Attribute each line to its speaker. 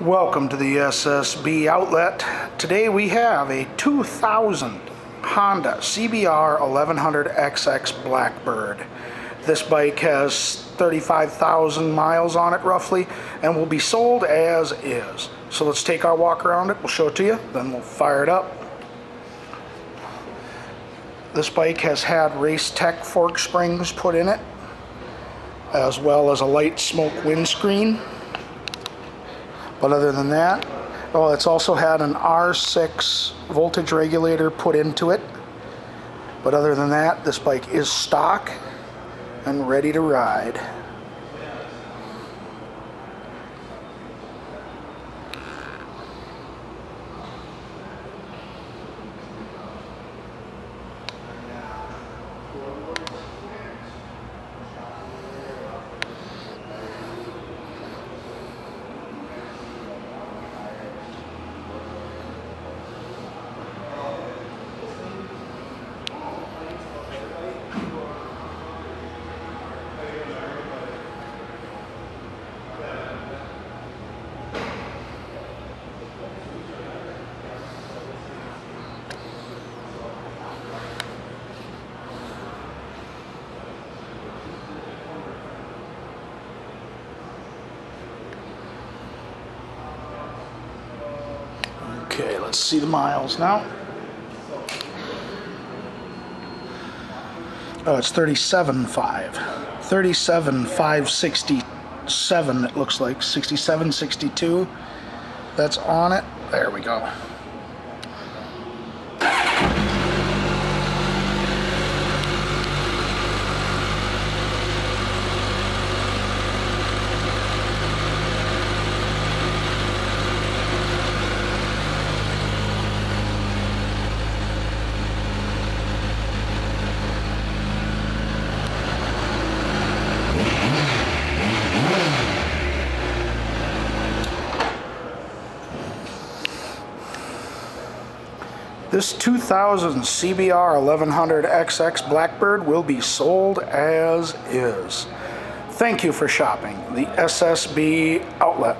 Speaker 1: Welcome to the SSB outlet. Today we have a 2000 Honda CBR 1100XX Blackbird. This bike has 35,000 miles on it roughly and will be sold as is. So let's take our walk around it, we'll show it to you, then we'll fire it up. This bike has had Race Tech fork springs put in it as well as a light smoke windscreen. But other than that, oh, it's also had an R6 voltage regulator put into it. But other than that, this bike is stock and ready to ride. Okay, let's see the miles now. Oh, it's 37.5. 37.567 it looks like. 67.62. That's on it. There we go. This 2000 CBR 1100XX Blackbird will be sold as is. Thank you for shopping the SSB outlet.